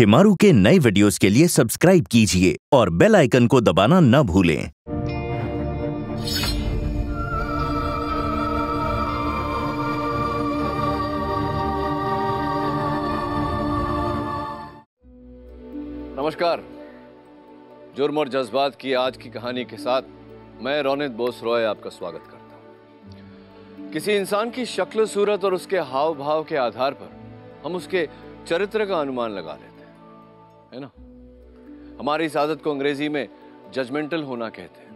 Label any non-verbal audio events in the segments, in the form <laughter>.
शिमारू के नए वीडियोस के लिए सब्सक्राइब कीजिए और बेल आइकन को दबाना न भूलें। नमस्कार। जुर्म और जज्बात की आज की कहानी के साथ मैं रोनित बोस रॉय आपका स्वागत करता हूँ। किसी इंसान की शक्ल, सूरत और उसके हाव भाव के आधार पर हम उसके चरित्र का अनुमान लगा हैं। है ना? हमारी इस आदत को अंग्रेज़ी में जजमेंटल होना कहते हैं।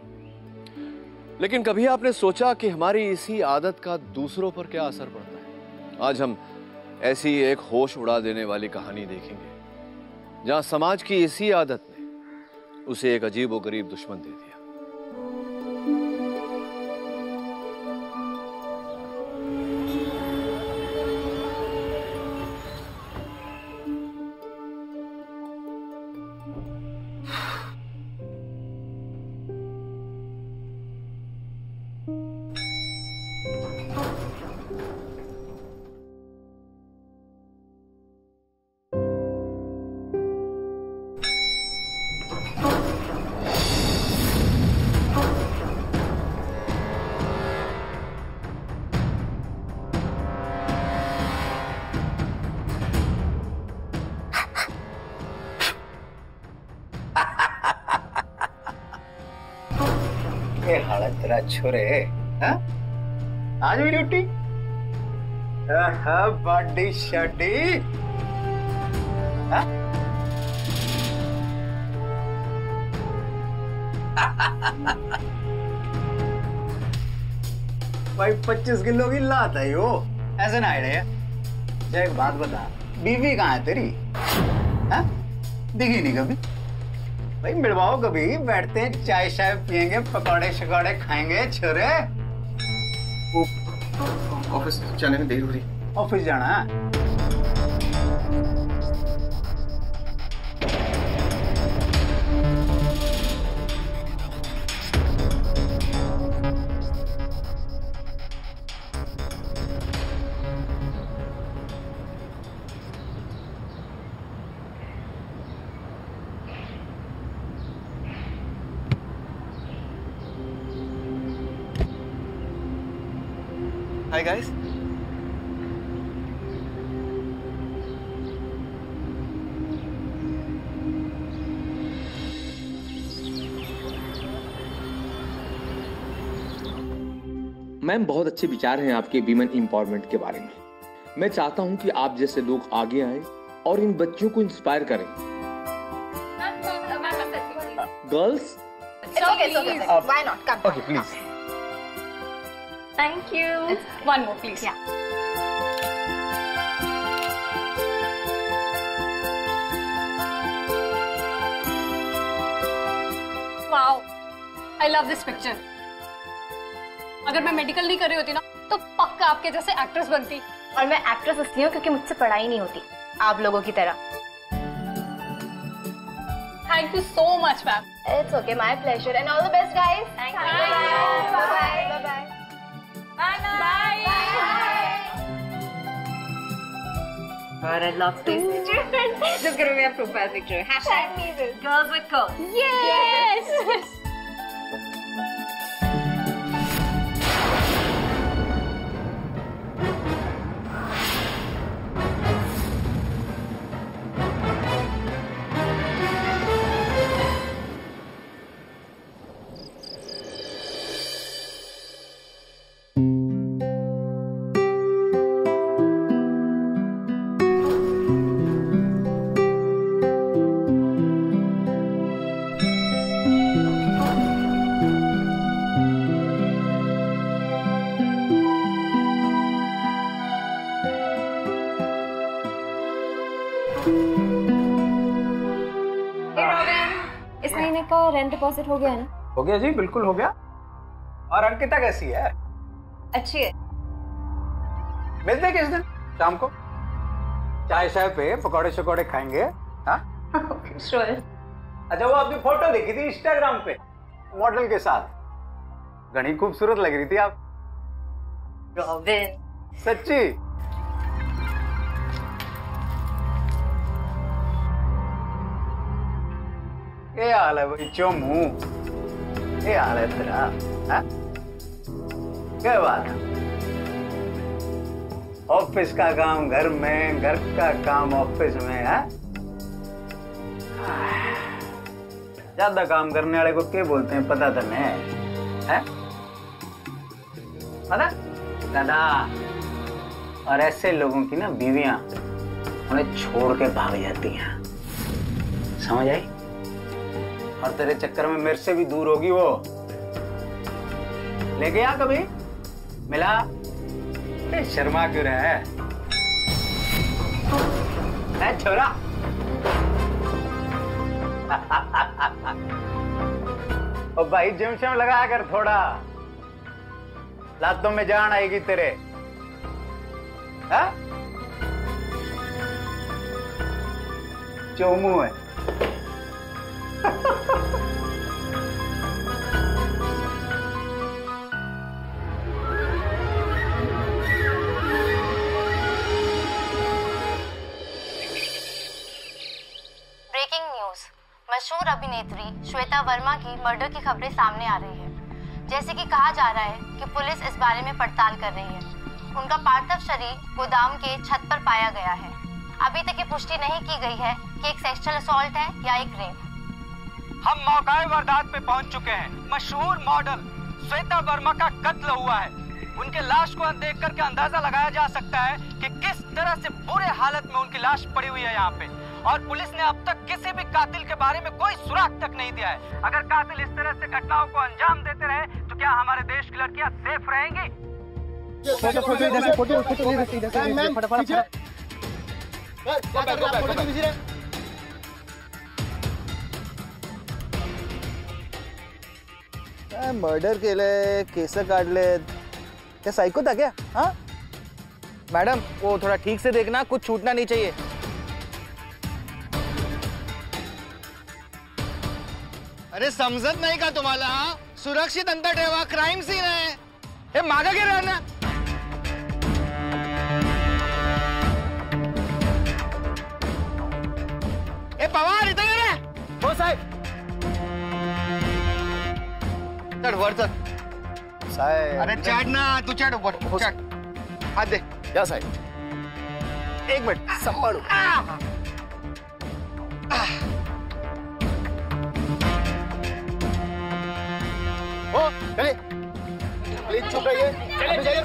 लेकिन कभी आपने सोचा कि हमारी इसी आदत का दूसरों पर क्या असर पड़ता है? आज हम ऐसी एक होश उड़ा देने वाली कहानी देखेंगे, जहाँ समाज की इसी आदत ने उसे एक अजीब व गरीब दुश्मन दे दिया। तेरा छोरे हाँ? आज भी ड्यूटी बॉडी शॉडी? <laughs> भाई, पच्चीस किलो की लात है यो ऐसे ना आइडिया जय एक बात बता, बीवी कहाँ है तेरी हाँ? दिखी नहीं कभी भाई मिलवाओ कभी बैठते हैं चाय शाय पियेंगे पकौड़े शकौड़े खाएँगे छोरे। ऑफ़िस जाने में देर हो रही। ऑफ़िस जाना है? हाय गाइस मैम बहुत अच्छे विचार हैं आपके वीमेन एम्पावरमेंट के बारे में मैं चाहता हूँ कि आप जैसे लोग आगे आए और इन बच्चों को इंस्पायर करें girls okay, it's okay. Why not? Come. Okay please Thank you. One more, please. Yeah. Wow I love this picture अगर मैं मेडिकल नहीं कर रही होती ना तो पक्का आपके जैसे एक्ट्रेस बनती। और मैं एक्ट्रेस इसलिए हूँ क्योंकि मुझसे पढ़ाई नहीं होती आप लोगों की तरह। Thank you so much ma'am it's okay my pleasure and all the best guys thank you bye bye Bye. Bye. God, I love this picture. This is gonna be a profile picture. Hashtag Girls with code. Yes. yes. <laughs> महीने का rent deposit हो गया है ना? हो गया जी बिल्कुल हो गया। और अंकिता कैसी है? अच्छी है। मिलते किस दिन? शाम को। चाय शाय पे पकौड़े शकौड़े खाएँगे हाँ? श्योर अच्छा वो आपकी फ़ोटो देखी थी इंस्टाग्राम पे मॉडल के साथ। घनी खूबसूरत लग रही थी आप. सच्ची? हाल है भाई तेरा? क्या बात ऑफ़िस का काम घर में घर का काम ऑफ़िस में है ज़्यादा काम करने वाले को क्या बोलते हैं पता तो नहीं है पता दादा और ऐसे लोगों की ना बीवियाँ उन्हें छोड़ के भाग जाती हैं समझ आई और तेरे चक्कर में मेरे से भी दूर होगी वो। ले गया कभी? मिला? ए, शर्मा क्यों रहा है? छोरा। <laughs> ओ भाई जिम शिम लगाया कर थोड़ा। लातों में जान आएगी तेरे। है? चोमू है। मशहूर अभिनेत्री श्वेता वर्मा की मर्डर की खबरें सामने आ रही है। जैसे कि कहा जा रहा है कि पुलिस इस बारे में पड़ताल कर रही है। उनका पार्थिव शरीर गोदाम के छत पर पाया गया है। अभी तक ये पुष्टि नहीं की गई है कि एक सेक्सुअल असॉल्ट है या एक रेप। हम मौकाए वारदात पे पहुँच चुके हैं मशहूर मॉडल श्वेता वर्मा का कत्ल हुआ है उनके लाश को देख करके अंदाज़ा लगाया जा सकता है कि किस तरह से बुरे हालत में उनकी लाश पड़ी हुई है यहाँ पे और पुलिस ने अब तक किसी भी कातिल के बारे में कोई सुराग तक नहीं दिया है अगर कातिल इस तरह से घटनाओं को अंजाम देते रहे तो क्या हमारे देश की लड़कियाँ सेफ़ रहेंगी फ़ोटो फ़ोटो फ़ोटो फ़ोटो इधर से इधर मर्डर केलंय केस काढले क्या साइको था क्या? हाँ? मैडम वो थोड़ा ठीक से देखना कुछ छूटना नहीं चाहिए। अरे समजत नाही का तुम्हाला हा? सुरक्षित अंतर ठेवा क्राईम सीन आहे हे। मागं गेलं ना ए पवार इथं ये रे हो साहेब। चढ वर चढ। साहेब। अरे चढ ना तू चढ वर चढ। हात दे। या साहेब। एक मिनिट सांभाळू हो चले। प्लीज़ चुप रहिए। चले जाइए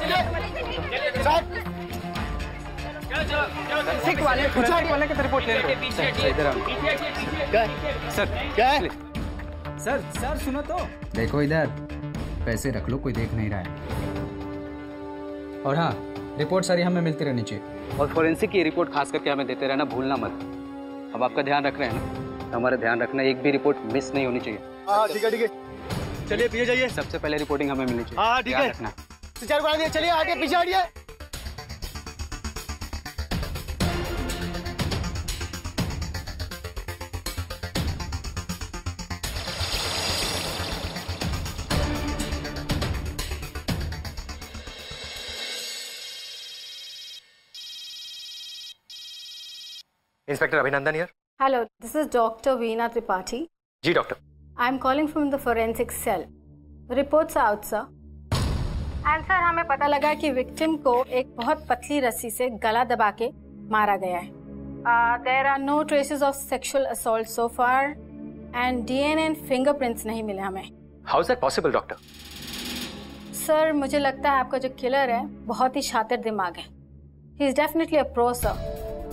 साहब। सिख वाले सिख वाले का रिपोर्ट ले लो इधर आओ क्या सर क्या है? सर सर सुनो तो। देखो इधर। पैसे रख लो कोई देख नहीं रहा है। और हाँ रिपोर्ट सारी हमें मिलती रहनी चाहिए। और फोरेंसिक की रिपोर्ट खास करके हमें देते रहना भूलना मत। अब आपका ध्यान रख रहे हैं ना। हमारा ध्यान रखना एक भी रिपोर्ट मिस नहीं होनी चाहिए। हाँ ठीक है ठीक है। चलिए पीछे जाइए। सबसे पहले रिपोर्टिंग हमें मिलनी चाहिए। हाँ ठीक है। रखना। चार बना दिए चलिए आगे पीछे हटिए। Inspector Abhinandan here Hello, this is Dr. Veena Tripathi. Ji doctor I'm calling from the forensic cell. The reports are out, sir. And sir, हमें पता लगा कि victim को एक बहुत पतली रस्सी से गला दबा के मारा गया है. Uh, there are no traces of sexual assault so far, and DNA and fingerprints नहीं मिले हमें. How is that possible doctor sir मुझे लगता है आपका जो किलर है बहुत ही शातिर दिमाग है. He is definitely a pro, sir.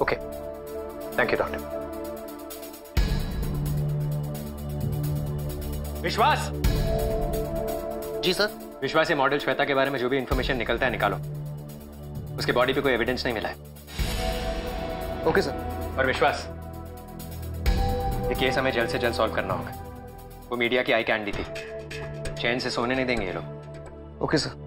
Okay thank you doctor Vishwas! Ji sir. Vishwas ये मॉडल श्वेता के बारे में जो भी इंफॉर्मेशन निकलता है निकालो। उसके बॉडी पे कोई एविडेंस नहीं मिला है। Okay sir. और विश्वास ये केस हमें जल्द से जल्द सॉल्व करना होगा। वो मीडिया की आई कैंडी थी। चैन से सोने नहीं देंगे ये लोग। Okay sir.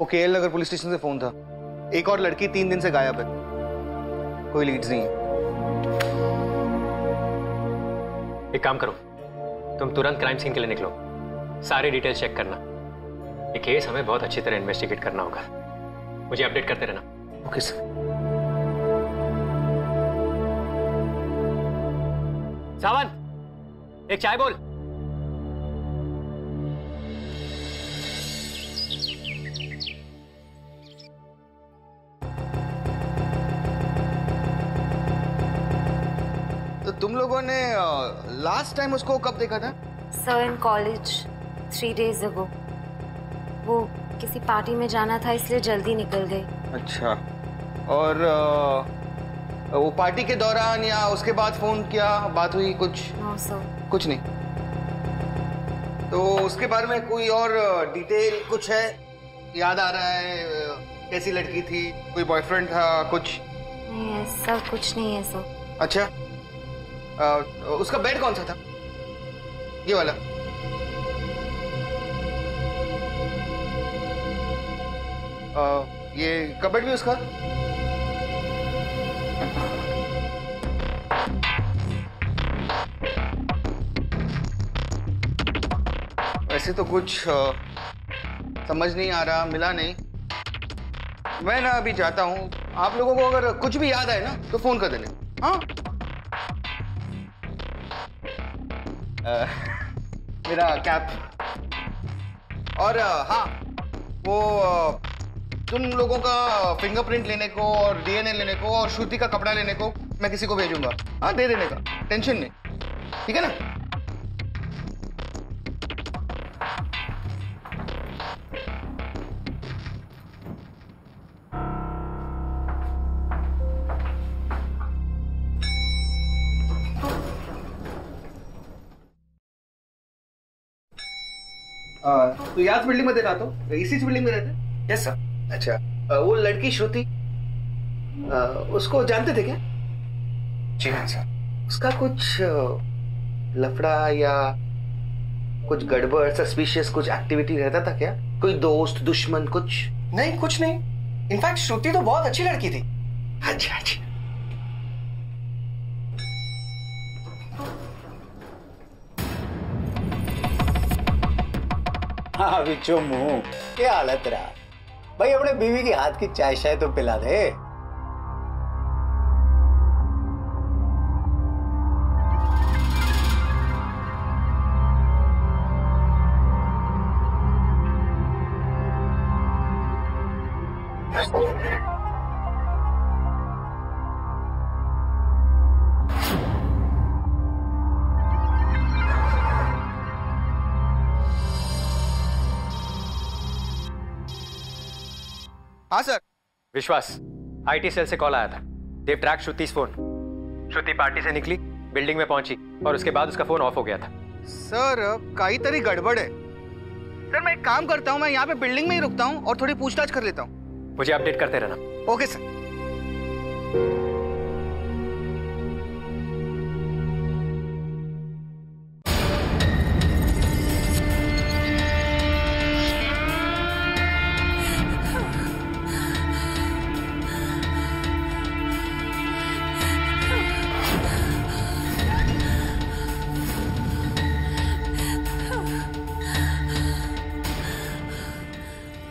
वो केएल नगर पुलिस स्टेशन से फ़ोन था। एक और लड़की तीन दिन से गायब है। कोई लीड्स नहीं है। एक काम करो तुम तुरंत क्राइम सीन के लिए निकलो। सारी डिटेल चेक करना। ये केस हमें बहुत अच्छी तरह इन्वेस्टिगेट करना होगा। मुझे अपडेट करते रहना। ओके सर सावन एक चाय बोल। लोगों ने लास्ट टाइम उसको कब देखा था? Sir in college three days ago वो किसी पार्टी में जाना था इसलिए जल्दी निकल गई अच्छा। और वो पार्टी के दौरान या उसके बाद फ़ोन किया बात हुई कुछ? नो सर कुछ नहीं। तो उसके बारे में कोई और डिटेल कुछ है? याद आ रहा है कैसी लड़की थी? कोई बॉयफ्रेंड था कुछ? नहीं ऐसा कुछ नहीं है सर अच्छा। उसका बेड कौन सा था? ये वाला। अ, ये कबर्ड भी उसका? वैसे तो कुछ अ, समझ नहीं आ रहा मिला नहीं। मैं ना अभी जाता हूँ। आप लोगों को अगर कुछ भी याद आए ना तो फ़ोन कर देना। हाँ? <laughs> मेरा कैप और हाँ वो तुम लोगों का फिंगरप्रिंट लेने को और डीएनए लेने को और श्रुति का कपड़ा लेने को मैं किसी को भेजूँगा। हाँ दे देने का, टेंशन नहीं। ठीक है ना? तू याच बिल्डिंग मध्ये राहतो इसीच बिल्डिंग में रहते यस सर अच्छा वो लड़की श्रुति उसको जानते थे क्या? जी हाँ सर उसका कुछ लफड़ा या कुछ गड़बड़ सस्पिशियस कुछ एक्टिविटी रहता था क्या? कोई दोस्त दुश्मन कुछ? नहीं कुछ नहीं। इनफैक्ट श्रुति तो बहुत अच्छी लड़की थी। अच्छा अच्छा। हाँ बिच्छू, मुँह। क्या हालत रहा? भाई, अपने बीवी की हाथ की चाय शाय तो पिला दे। विश्वास आईटी सेल से कॉल आया था। Dev track Shruti's phone Shruti party से निकली बिल्डिंग में पहुँची और उसके बाद उसका फ़ोन ऑफ़ हो गया था। सर काहीतरी गड़बड़ है। सर मैं एक काम करता हूँ मैं यहाँ पे बिल्डिंग में ही रुकता हूँ और थोड़ी पूछताछ कर लेता हूँ। मुझे अपडेट करते रहना। ओके सर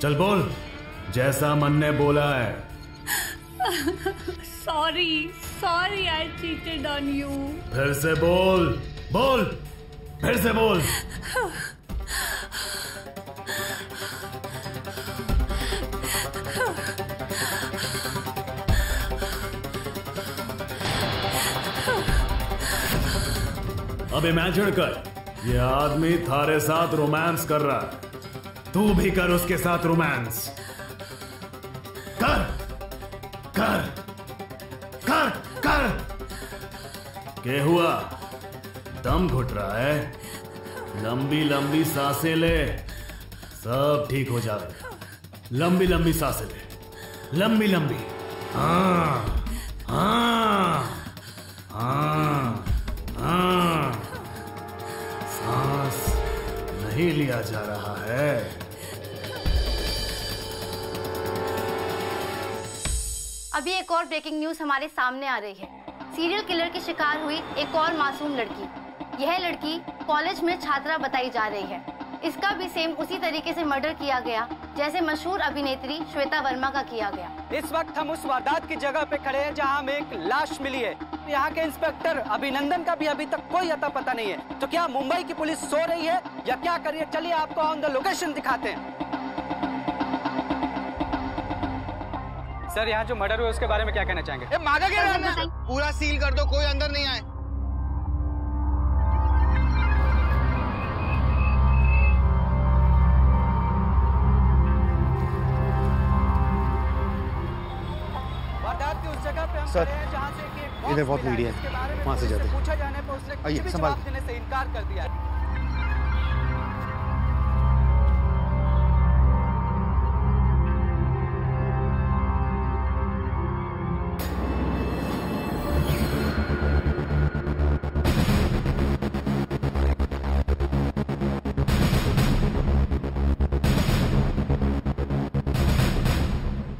चल बोल जैसा मन ने बोला है। Sorry sorry I cheated on you फिर से बोल बोल फिर से बोल। अब इमेजिन कर ये आदमी थारे साथ रोमांस कर रहा है। तू भी कर उसके साथ रोमांस कर. कर. कर. कर. के हुआ? दम घुट रहा है. लंबी लंबी साँसें ले. सब ठीक हो जाएगा लंबी लंबी साँसें ले. लंबी लंबी. हाँ. हाँ. हाँ. हाँ. सांस. नहीं लिया जा रहा है। अभी एक और ब्रेकिंग न्यूज़ हमारे सामने आ रही है। सीरियल किलर की शिकार हुई एक और मासूम लड़की। यह लड़की कॉलेज में छात्रा बताई जा रही है। इसका भी सेम उसी तरीके से मर्डर किया गया जैसे मशहूर अभिनेत्री श्वेता वर्मा का किया गया। इस वक्त हम उस वारदात की जगह पे खड़े हैं जहाँ हमें एक लाश मिली है। यहाँ के इंस्पेक्टर अभिनंदन का भी अभी तक कोई अता पता नहीं है। तो क्या मुंबई की पुलिस सो रही है या क्या करिए चलिए आपको ऑन द लोकेशन दिखाते हैं। सर यहाँ जो मर्डर हुआ उसके बारे में क्या कहना चाहेंगे? मांगा क्या पूरा सील कर दो कोई अंदर नहीं आए। उस जगह पे हम सर, खड़े हैं जहाँ से कि एक इधर बहुत मीडिया है। वहाँ से जाते हैं। पूछा जाने पर उसने आइए, संभाल देने से इनकार कर दिया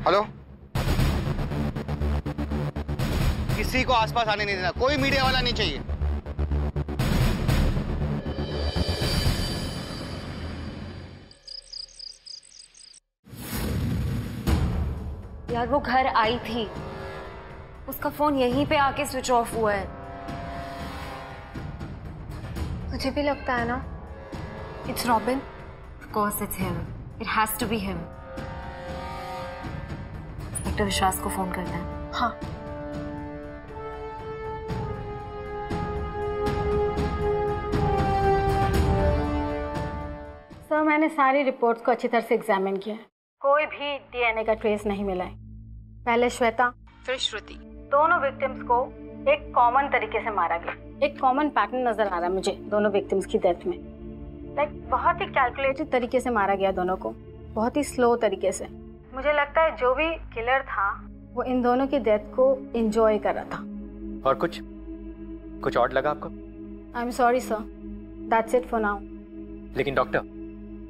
हेलो किसी को आसपास आने नहीं देना। कोई मीडिया वाला नहीं चाहिए। यार वो घर आई थी। उसका फ़ोन यहीं पे आके स्विच ऑफ़ हुआ है। मुझे भी लगता है ना it's Robin of course it's him it has to be him inspector Vishwas को फ़ोन करना है। हाँ। सर मैंने सारी रिपोर्ट्स को अच्छी तरह से एग्जामिन किया। कोई भी डीएनए का ट्रेस नहीं मिला है। पहले श्वेता फिर श्रुति। दोनों विक्टिम्स को एक कॉमन तरीके से मारा गया। एक कॉमन पैटर्न नज़र आ रहा है मुझे दोनों विक्टिम्स की डेथ में। लाइक बहुत ही कैलकुलेटेड तरीके से मारा गया दोनों को। बहुत ही स्लो तरीके से। मुझे लगता है जो भी किलर था वो इन दोनों की डेथ को एंजॉय कर रहा था। और कुछ? कुछ और लगा आपको? I am sorry sir that's it for now लेकिन डॉक्टर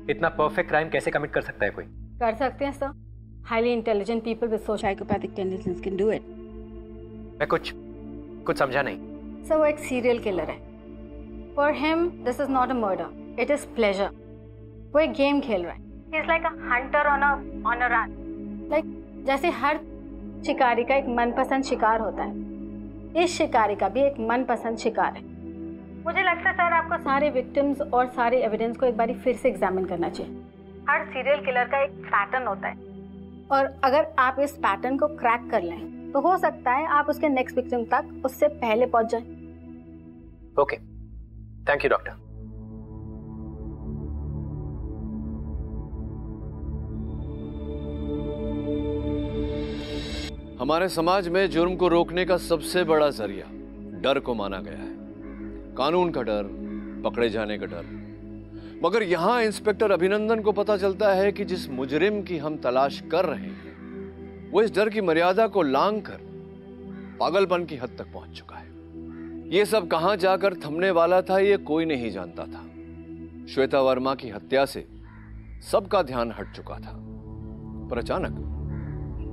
इतना परफेक्ट क्राइम कैसे कमिट कर सकता है कोई? कर सकते हैं sir highly intelligent people with psychopathic tendencies can do it मैं कुछ कुछ समझा नहीं। सर वो एक सीरियल किलर है। For him this is not a murder it is pleasure वो एक गेम खेल रहा है। He is like a hunter on a on a run like जैसे हर शिकारी का एक मनपसंद शिकार होता है। इस शिकारी का भी एक मनपसंद शिकार है। मुझे लगता है सर आपको सारे विक्टिम्स और सारे एविडेंस को एक बार फिर से एग्जामिन करना चाहिए। हर सीरियल किलर का एक पैटर्न होता है। और अगर आप इस पैटर्न को क्रैक कर लें तो हो सकता है आप उसके नेक्स्ट विक्टिम तक उससे पहले पहुँच जाए। ओके थैंक यू डॉक्टर हमारे समाज में जुर्म को रोकने का सबसे बड़ा ज़रिया डर को माना गया है। कानून का डर, पकड़े जाने का डर। मगर यहाँ इंस्पेक्टर अभिनंदन को पता चलता है कि जिस मुजरिम की हम तलाश कर रहे हैं, वो इस डर की मर्यादा को लांग कर पागलपन की हद तक पहुँच चुका है। ये सब कहाँ जाकर थमने वाला था, ये कोई नहीं जानता था। श्वेता वर्मा की हत्या से सबका ध्यान हट चुका था। पर अचानक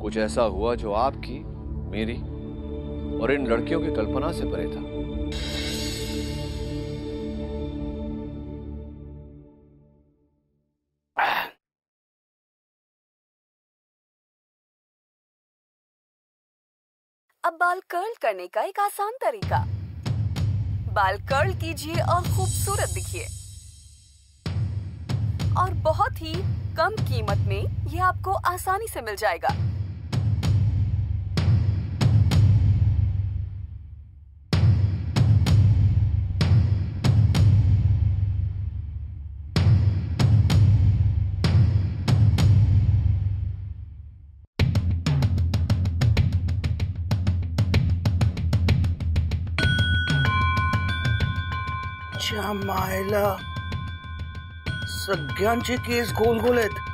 कुछ ऐसा हुआ जो आपकी, मेरी और इन लड़कियों की कल्पना से परे था। बाल कर्ल करने का एक आसान तरीका। बाल कर्ल कीजिए और खूबसूरत दिखिए। और बहुत ही कम कीमत में ये आपको आसानी से मिल जाएगा। मायला सगळ्यांचे केस गोल गोल आहेत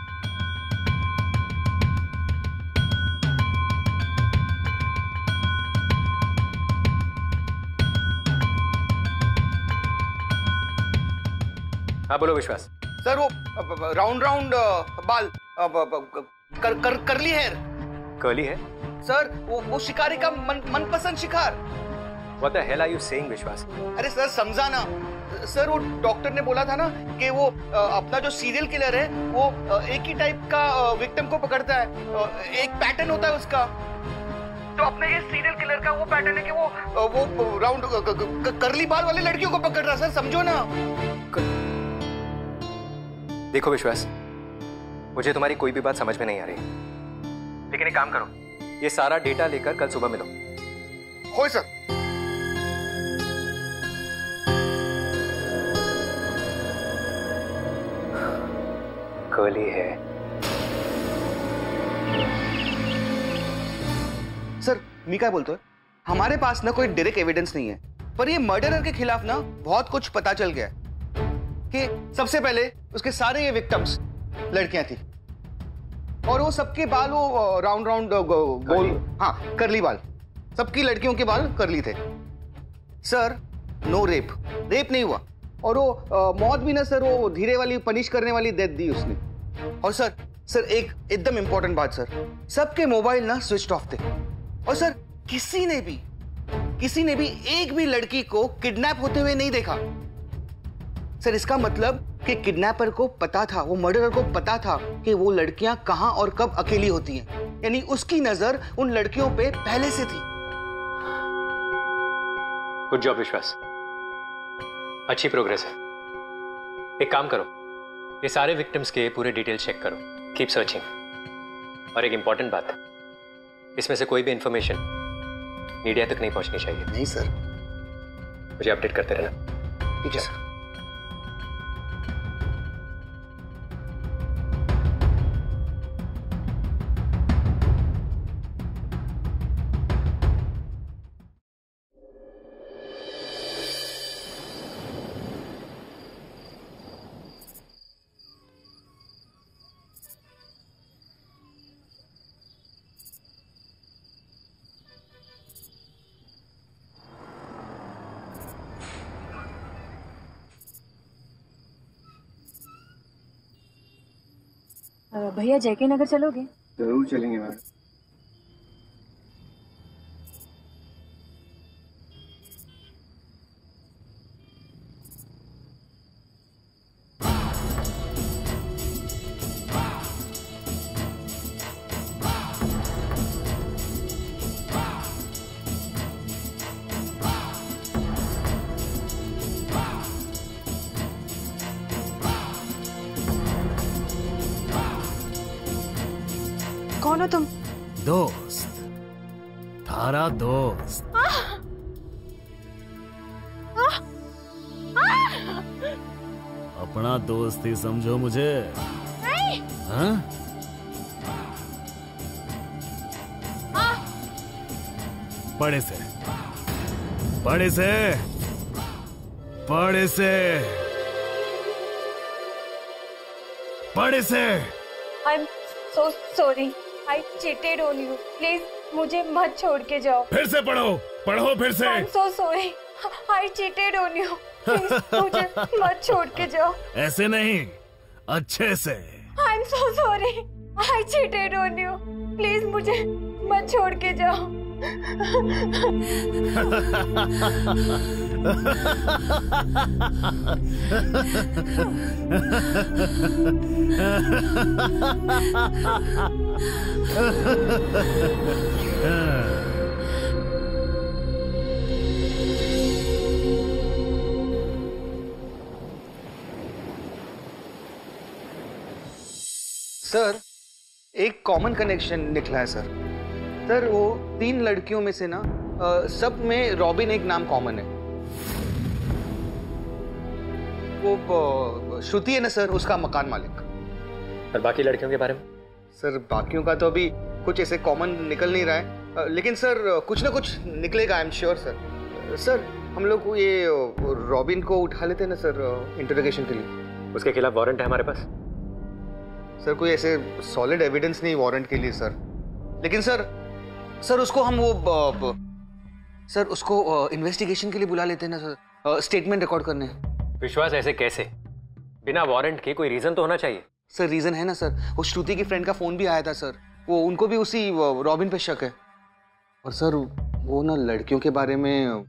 हाँ बोलो विश्वास. सर वो राउंड राउंड बाल कर कर करली हेयर कर्ली है? सर वो वो शिकारी का मन मनपसंद शिकार. What the hell are you saying Vishwas? अरे सर समझा ना. सर वो डॉक्टर ने बोला था ना कि वो अ, अपना जो सीरियल किलर है वो अ, एक ही टाइप का विक्टिम को पकड़ता है। अ, एक पैटर्न होता है उसका। तो अपने ये सीरियल किलर का वो पैटर्न है कि वो अ, वो राउंड करली बाल वाली लड़कियों को पकड़ रहा है, सर समझो ना। देखो विश्वास मुझे तुम्हारी कोई भी बात समझ में नहीं आ रही। लेकिन एक काम करो ये सारा डेटा लेकर कल सुबह मिलो। हो सर। कर्ली है। सर मी क्या बोलते हो हमारे पास ना कोई डायरेक्ट एविडेंस नहीं है। पर ये मर्डरर के खिलाफ ना बहुत कुछ पता चल गया कि सबसे पहले उसके सारे ये विक्टिम्स लड़कियाँ थी। और वो सबके बाल वो राउंड राउंड गोल हाँ करली बाल। सबकी लड़कियों के बाल करली थे। सर नो रेप रेप नहीं हुआ। और वो अ, मौत भी ना सर वो धीरे वाली पनिश करने वाली डेथ दी उसने। और सर सर एक एकदम इंपॉर्टेंट बात सर। सबके मोबाइल ना स्विच ऑफ़ थे। और सर किसी ने भी किसी ने भी एक भी लड़की को किडनैप होते हुए नहीं देखा। सर इसका मतलब कि किडनैपर को पता था वो मर्डरर को पता था कि वो लड़कियाँ कहाँ और कब अकेली होती हैं। यानी उसकी नज़र उन लड़कियों पे पहले से थी। गुड जॉब विश्वास अच्छी प्रोग्रेस है। एक काम करो ये सारे विक्टिम्स के पूरे डिटेल चेक करो। कीप सर्चिंग और एक इंपॉर्टेंट बात है इसमें से कोई भी इंफॉर्मेशन मीडिया तक नहीं पहुंचनी चाहिए। नहीं सर मुझे अपडेट करते रहना। ठीक है सर भैया जयके नगर चलोगे? ज़रूर चलेंगे मैडम समझो मुझे। हाँ? बड़े से। बड़े से। बड़े से। बड़े से। I am so sorry I cheated on you please मुझे मत छोड़ के जाओ। फिर से पढ़ो। पढ़ो फिर से। I am so sorry I cheated on you मुझे मत छोड़ के जाओ। <laughs> ऐसे नहीं। अच्छे से। I am so sorry I cheated on you please मुझे मत छोड़ के जाओ। <laughs> सर एक कॉमन कनेक्शन निकला है सर सर वो तीन लड़कियों में से ना सब में रॉबिन एक नाम कॉमन है. वो श्रुति है ना सर उसका मकान मालिक. और बाकी लड़कियों के बारे में? सर बाकियों का तो अभी कुछ ऐसे कॉमन निकल नहीं रहा है. लेकिन सर कुछ ना कुछ निकलेगा I am sure sir sir हम लोग ये रॉबिन को उठा लेते हैं ना सर इंटरोगेशन के लिए. उसके खिलाफ वारंट है हमारे पास? सर कोई ऐसे सॉलिड एविडेंस नहीं वारंट के लिए सर। लेकिन सर सर उसको हम वो ब, ब, सर उसको इन्वेस्टिगेशन के लिए बुला लेते हैं ना सर। स्टेटमेंट रिकॉर्ड करने विश्वास ऐसे कैसे? बिना वारंट के कोई रीजन तो होना चाहिए? सर रीजन है ना सर। वो श्रुति की फ्रेंड का फ़ोन भी आया था सर। वो उनको भी उसी रॉबिन पे शक है। और सर वो ना लड़कियों के बारे में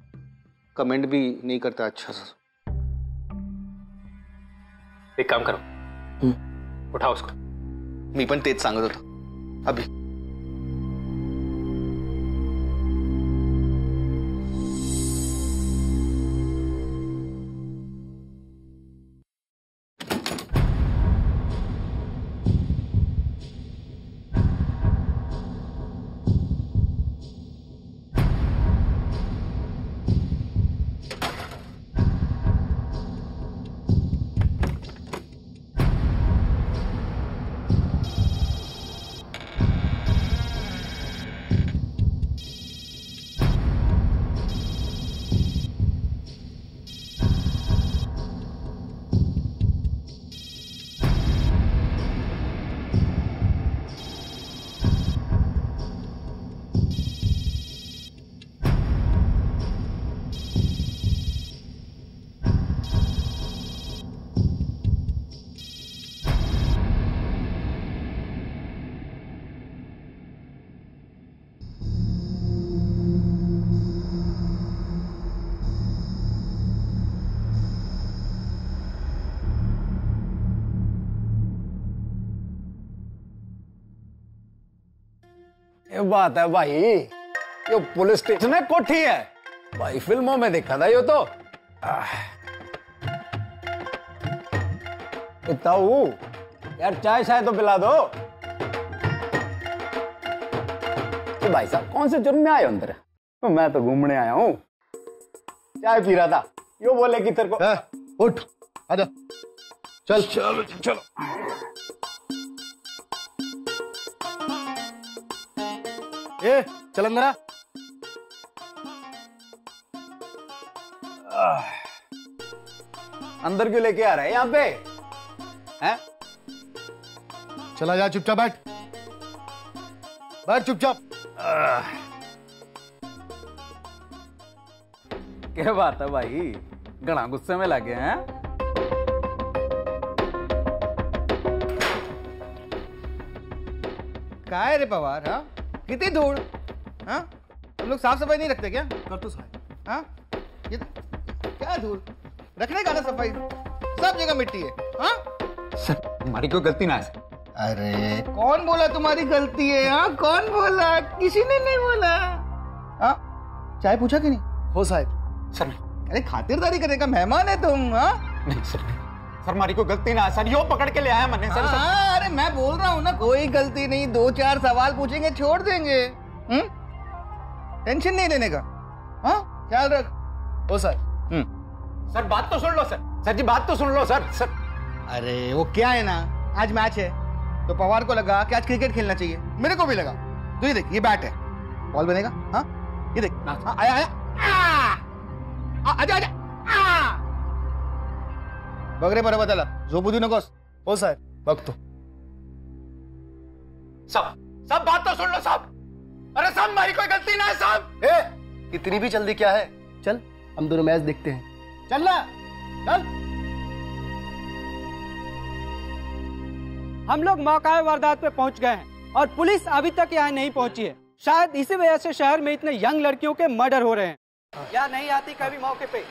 कमेंट भी नहीं करता अच्छा सर। एक काम करो। उठाओ उसको। मी पण तेच सांगत होतो. अभी बात है भाई। ये पुलिस स्टेशन है कोठी है। भाई फ़िल्मों में देखा था ये तो। ताऊ यार चाय शाय तो पिला दो। तो भाई साहब कौन से जुर्म में आए हो अंदर? तो मैं तो घूमने आया हूँ। चाय पी रहा था। यो बोले कि तेरे को उठ आजा। चल। चलो चलो। ए चल अंदर आ। अंदर क्यों लेके आ रहे हैं यहाँ पे? हैं? चला जा चुपचाप बैठ। बैठ चुपचाप। क्या बात है भाई? घना गुस्से में लगे हैं। का है रे पवार हाँ? कितनी धूल? हाँ? तुम लोग साफ़ सफ़ाई नहीं रखते क्या? कर तो साफ़ हाँ? ये क्या धूल? रखने का ना सफ़ाई। सब जगह मिट्टी है। हाँ? सर हमारी कोई गलती ना है अरे। कौन बोला तुम्हारी गलती है हाँ? कौन बोला? किसी ने नहीं बोला। हाँ? चाय पूछा कि नहीं? हो साहब। सर अरे खातिरदारी करने का मेहमान है तुम हाँ? नहीं सर सर हमारी कोई गलती ना सर यो पकड़ के ले आया मैंने सर, सर। हाँ, अरे मैं बोल रहा हूँ ना कोई गलती नहीं दो चार सवाल पूछेंगे छोड़ देंगे। हम्म? टेंशन नहीं लेने का। हाँ ख्याल रख। ओ सर। सर बात तो सुन लो सर। सर जी बात तो सुन लो सर। सर। अरे वो क्या है ना? आज मैच है तो पवार को लगा कि आज क्रिकेट खेलना चाहिए। मेरे को भी लगा। तो ये देख ये बैट है। बॉल बनेगा? हाँ? ये देख। हाँ, आया आया। आजा आजा आ! बघ रे बरं बदला झोपू देऊ नकोस. हो साहेब. बघतो. सब सब बात तो सुन लो सब. अरे सब हमारी कोई गलती ना है सब. ए इतनी भी जल्दी क्या है? चल हम दोनों मैच देखते हैं. चल ना. चल. हम लोग मौका वारदात पे पहुँच गए हैं और पुलिस अभी तक यहाँ नहीं पहुँची है। शायद इसी वजह से शहर में इतने यंग लड़कियों के मर्डर हो रहे हैं। या नहीं आती कभी मौके पे?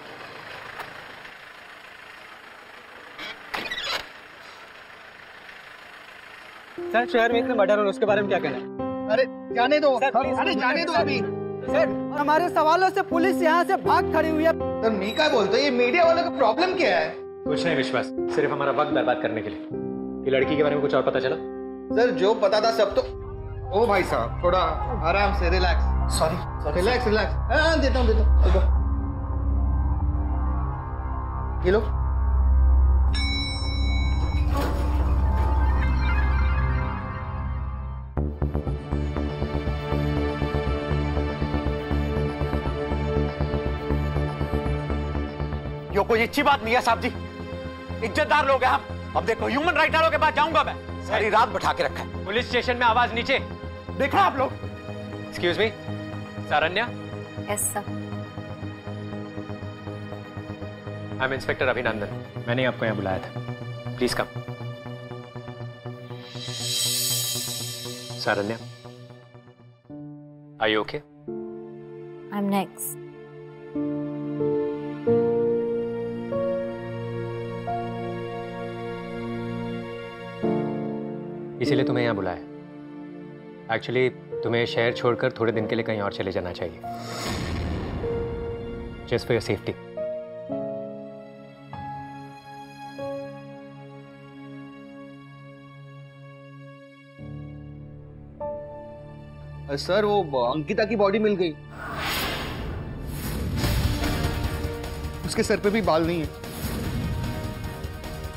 सर शहर में इतने मर्डर हो रहे उसके बारे में क्या कहना है? अरे जाने दो। सर, अरे जाने दो अभी। सर। और हमारे सवालों से पुलिस यहाँ से भाग खड़ी हुई है। तो मी क्या बोलते ये मीडिया वालों का प्रॉब्लम क्या है? कुछ नहीं विश्वास। सिर्फ़ हमारा वक्त बर्बाद करने के लिए। ये लड़की के बारे में कुछ और पता चला? सर जो पता था सब तो ओ भाई साहब थोड़ा आराम से रिलैक्स सॉरी रिलैक्स रिलैक्स हाँ देता हूँ देता हूँ। ये लो। यो कोई अच्छी बात नहीं है साहब जी। इज्जतदार लोग हैं हम। अब देखो ह्यूमन राइट वालों के पास जाऊँगा मैं। सारी रात बैठा के रखा है। पुलिस स्टेशन में आवाज़ नीचे। देखो आप लोग। Excuse me Saranya yes sir I am inspector Abhinandan मैंने आपको यहाँ बुलाया था। Please come Saranya, I okay I am next. इसीलिए तुम्हें यहाँ बुलाया। एक्चुअली तुम्हें शहर छोड़कर थोड़े दिन के लिए कहीं और चले जाना चाहिए। Just for your safety sir वो अंकिता की बॉडी मिल गई। उसके सर पे भी बाल नहीं है।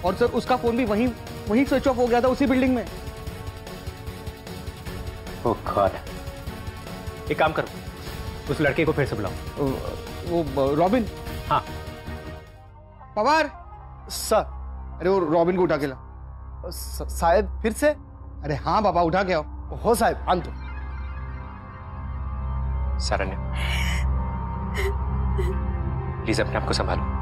और सर उसका फ़ोन भी वहीं वहीं स्विच ऑफ़ हो गया था, उसी बिल्डिंग में। ओह गॉड एक काम करो उस लड़के को फिर से बुलाओ। वो रॉबिन? हाँ। पवार? सर। अरे वो रॉबिन को उठा के ला। शायद फिर से? अरे हाँ बाबा उठा के आओ। हो साहब अंत सरन्या प्लीज़ अपने आप को संभालो।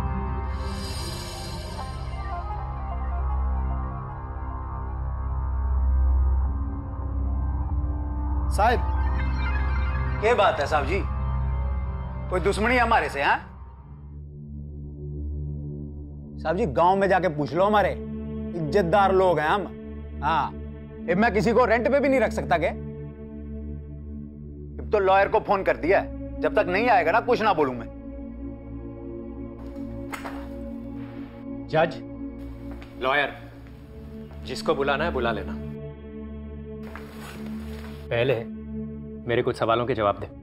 साहब। क्या बात है साहब जी? कोई दुश्मनी हमारे से हाँ? साहब जी गाँव में जाके पूछ लो हमारे। इज्जतदार लोग हैं हम। हाँ। अब मैं किसी को रेंट पे भी नहीं रख सकता के अब तो लॉयर को फ़ोन कर दिया है। जब तक नहीं आएगा ना कुछ ना बोलूँ मैं। जज लॉयर जिसको बुलाना है बुला लेना। पहले मेरे कुछ सवालों के जवाब दे।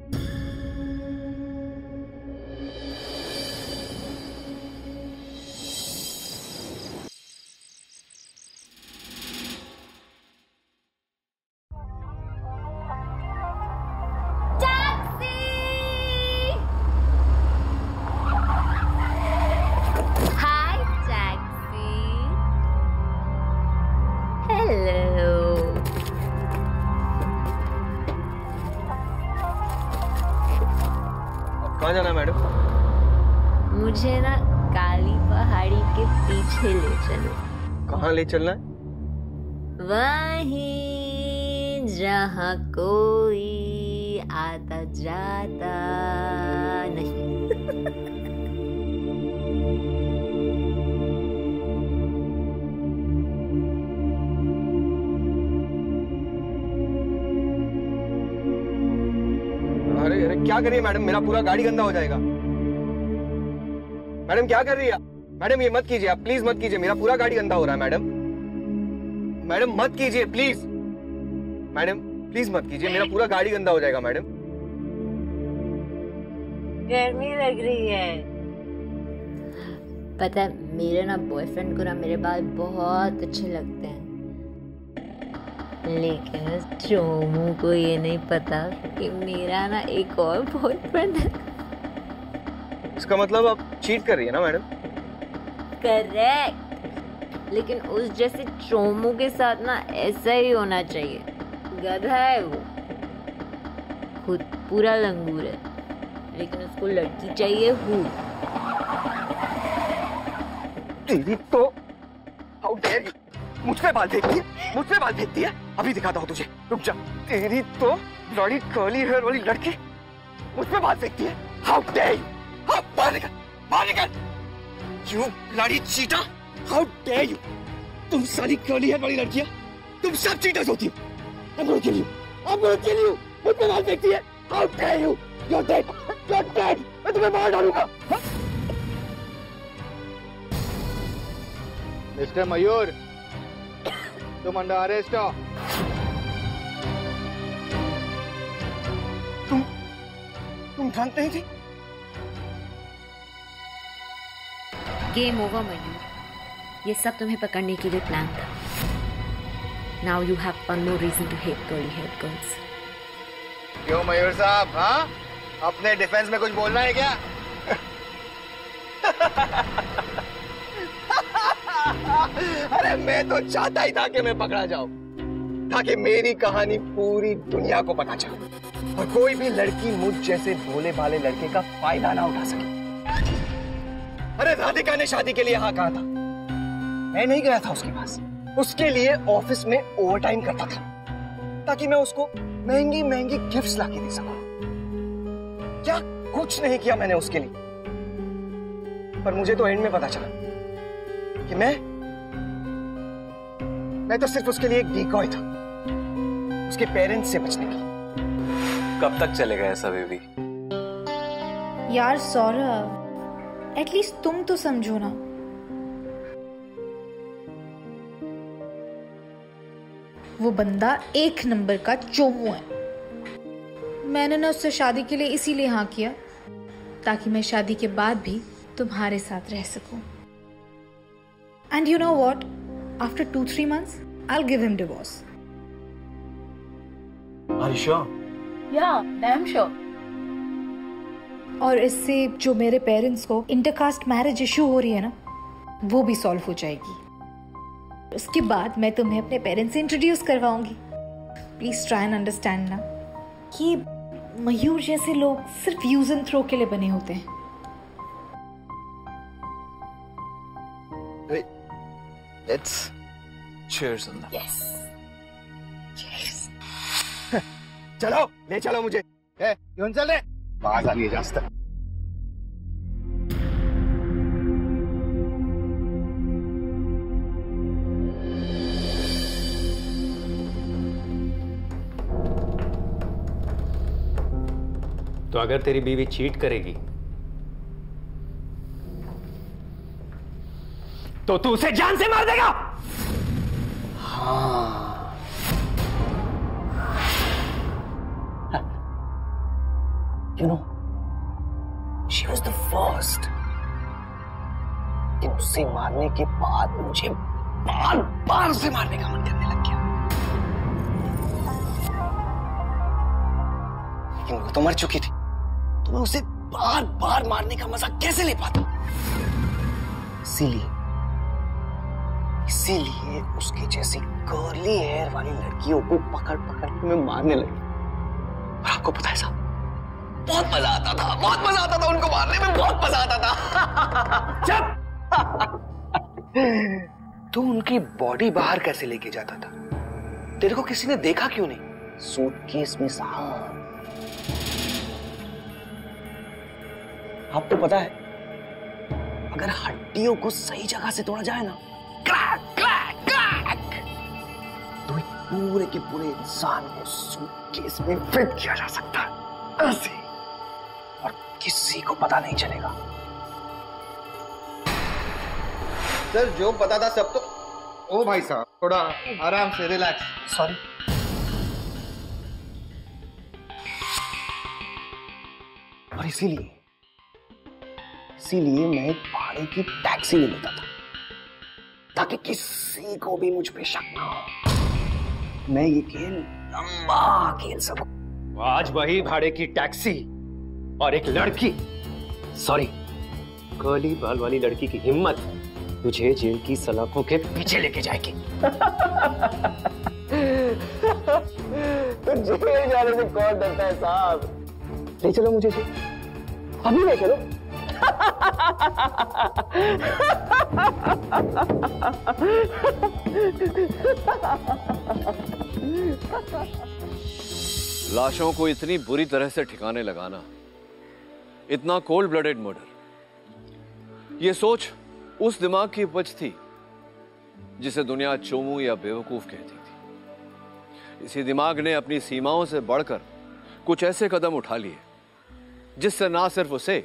चलना है? वहीं जहाँ कोई आता जाता नहीं। अरे अरे क्या करिए मैडम? मेरा पूरा गाड़ी गंदा हो जाएगा। मैडम क्या कर रही है? मैडम ये मत कीजिए आप प्लीज़ मत कीजिए मेरा पूरा गाड़ी गंदा हो रहा है मैडम। मैडम मत कीजिए प्लीज़ मैडम प्लीज़ मत कीजिए मेरा पूरा गाड़ी गंदा हो जाएगा मैडम। गर्मी लग रही है। पता है मेरे ना बॉयफ्रेंड को ना मेरे बाल बहुत अच्छे लगते हैं। लेकिन चोमू को ये नहीं पता कि मेरा ना एक और बॉयफ्रेंड है। इसका मतलब आप चीट कर रही है ना मैडम? करेक्ट लेकिन उस जैसे चोमू के साथ ना ऐसा ही होना चाहिए। गधा है वो। खुद पूरा लंगूर है। लेकिन उसको लड़की चाहिए हूँ। तेरी तो हाउ डेयर मुझ पे बाल फेंकती है। मुझ पे बाल फेंकती है। अभी दिखाता हूँ तुझे। रुक जा। तेरी तो बड़ी कर्ली हेयर वाली लड़की मुझ पे बाल फेंकती है। हाउ डेयर यू हाँ बाहर निकल। बाहर निकल। You bloody cheater how dare you तुम सारी कर्ली हेयर वाली लड़कियाँ तुम सब चीटर्स होती हो I'm gonna kill you. I'm gonna kill you. मुझ पे बाल फेंकती है how dare you You're dead. You're dead. मैं तुम्हें मार डालूँगा हाँ? मिस्टर मयूर तुम अंडर अरेस्ट हो तुम तुम जानते ही थे गेम ओवर मयूर ये सब तुम्हें पकड़ने के लिए प्लान था। Now you have one more reason to hate curly head girls क्यों, मयूर साहब हाँ? अपने डिफेंस में कुछ बोलना है क्या? अरे, मैं तो चाहता ही था कि मैं पकड़ा जाऊँ, ताकि मेरी कहानी पूरी दुनिया को पता चले और कोई भी लड़की मुझ जैसे भोले भाले लड़के का फ़ायदा ना उठा सके। अरे, राधिका ने शादी के लिए हाँ कहा था। मैं नहीं गया था उसके पास। उसके लिए ऑफ़िस में ओवर टाइम करता था ताकि मैं उसको महँगी महँगी गिफ्ट्स लाके दे सकूँ। क्या कुछ नहीं किया मैंने उसके लिए। पर मुझे तो एंड में पता चला कि मैं मैं तो सिर्फ़ उसके लिए एक डिकॉय था उसके पेरेंट्स से बचने के लिए। कब तक चलेगा ऐसा बेबी यार सौरभ एटलीस्ट तुम तो समझो ना। वो बंदा एक नंबर का चोमू है। मैंने ना उससे शादी के लिए इसीलिए हाँ किया ताकि मैं शादी के बाद भी तुम्हारे साथ रह सकूँ। And you know what after two three months I give him divorce Are you sure? और इससे जो मेरे पेरेंट्स को इंटरकास्ट मैरिज इशू हो रही है ना वो भी सॉल्व हो जाएगी। उसके बाद मैं तुम्हें अपने पेरेंट्स से इंट्रोड्यूस करवाऊँगी प्लीज़ ट्राई एंड अंडरस्टैंड ना कि मयूर जैसे लोग सिर्फ़ यूज़ एंड थ्रो के लिए बने होते हैं Wait. Let's cheers on that. Yes. Cheers. <laughs> चलो ले चलो मुझे ए, चल रहे बाहर आ लिए रास्ता तो अगर तेरी बीवी चीट करेगी तो तू उसे जान से मार देगा। हाँ। You know, she was the first. कि उसे मारने के बाद मुझे बार बार उसे मारने का मन करने लग गया। लेकिन वो तो मर चुकी थी। तो मैं उसे बार बार मारने का मज़ा कैसे ले पाता? इसीलिए इसीलिए उसकी जैसी कर्ली हेयर वाली लड़कियों को पकड़ पकड़ के मैं मारने लगी। और आपको पता है साहब बहुत मज़ा आता था बहुत मज़ा आता था उनको मारने में बहुत मज़ा आता था। जब <laughs> तू उनकी बॉडी बाहर कैसे लेके जाता था? तेरे को किसी ने देखा क्यों नहीं? सूटकेस में साहब। आपको पता है अगर हड्डियों को सही जगह से तोड़ा जाए ना क्रैक क्रैक क्रैक तो पूरे के पूरे इंसान को सूटकेस में फिट किया जा सकता है ऐसे। और किसी को पता नहीं चलेगा। सर जो पता था सब तो ओ भाई साहब थोड़ा आराम से रिलैक्स सॉरी और इसीलिए इसीलिए मैं एक भाड़े की टैक्सी ले लेता था ताकि किसी को भी मुझ पे शक ना हो। मैं ये खेल लंबा खेल सकूँ आज वही भाड़े की टैक्सी और एक लड़की। सॉरी कर्ली बाल वाली लड़की की हिम्मत तुझे जेल की सलाखों के पीछे लेके जाएगी। तो जेल जाने से कौन डरता है साहब? ले चलो मुझे अभी ले चलो। लाशों को इतनी बुरी तरह से ठिकाने लगाना। इतना कोल्ड ब्लडेड मर्डर यह सोच उस दिमाग की उपज थी, जिसे दुनिया चोमू या बेवकूफ़ कहती थी। इसी दिमाग ने अपनी सीमाओं से बढ़कर कुछ ऐसे कदम उठा लिए, जिससे ना सिर्फ़ उसे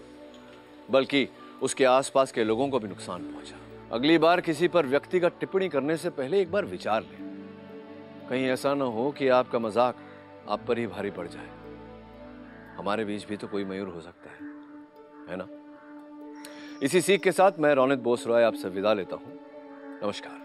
बल्कि उसके आसपास के लोगों को भी नुकसान पहुँचा। अगली बार किसी पर व्यक्ति का टिप्पणी करने से पहले एक बार विचार लें। कहीं ऐसा ना हो कि आपका मज़ाक आप पर ही भारी पड़ जाए। हमारे बीच भी तो कोई मयूर हो सकता है है ना? इसी सीख के साथ मैं रौनित बोस रॉय आपसे विदा लेता हूँ। नमस्कार।